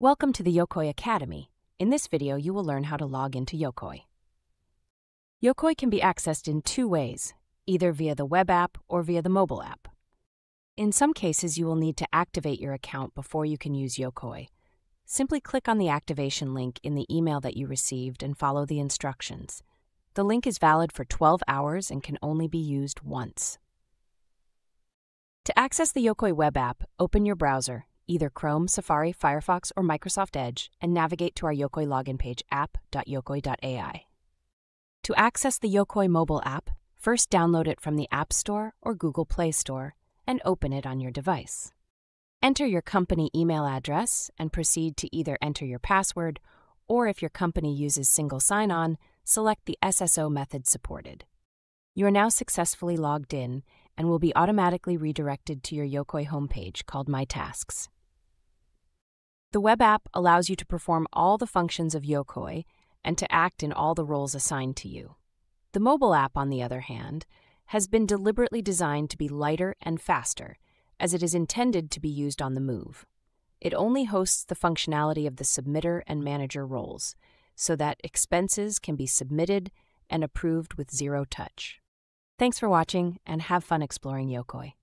Welcome to the Yokoy Academy. In this video, you will learn how to log into Yokoy. Yokoy can be accessed in two ways, either via the web app or via the mobile app. In some cases, you will need to activate your account before you can use Yokoy. Simply click on the activation link in the email that you received and follow the instructions. The link is valid for 12 hours and can only be used once. To access the Yokoy web app, open your browser, either Chrome, Safari, Firefox, or Microsoft Edge, and navigate to our Yokoy login page app.yokoy.ai. To access the Yokoy mobile app, first download it from the App Store or Google Play Store and open it on your device. Enter your company email address and proceed to either enter your password or if your company uses single sign on, select the SSO method supported. You are now successfully logged in and will be automatically redirected to your Yokoy homepage called My Tasks. The web app allows you to perform all the functions of Yokoy and to act in all the roles assigned to you. The mobile app, on the other hand, has been deliberately designed to be lighter and faster, as it is intended to be used on the move. It only hosts the functionality of the submitter and manager roles, so that expenses can be submitted and approved with zero touch. Thanks for watching and have fun exploring Yokoy.